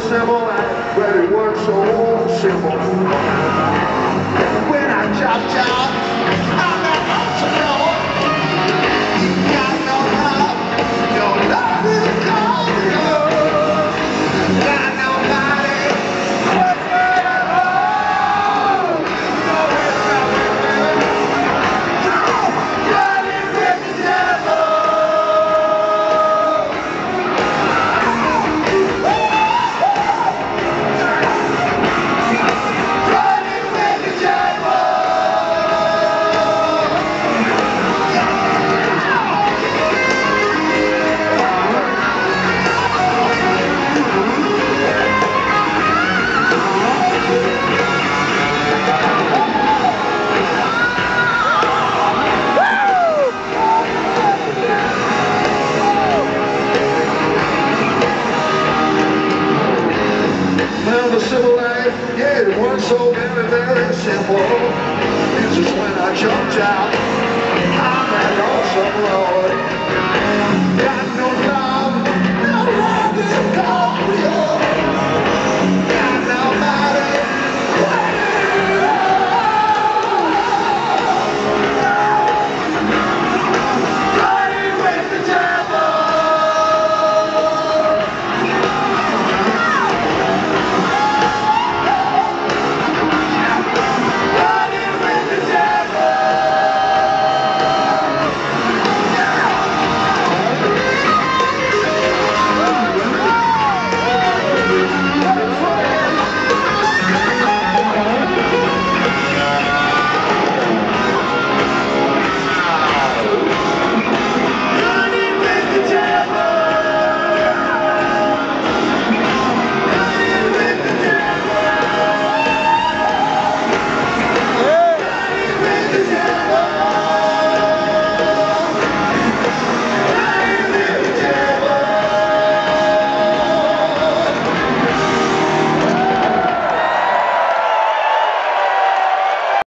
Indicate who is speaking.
Speaker 1: simple, but it works so simple. When so very, very simple. This is when I jumped out. I'm an awesome Lord.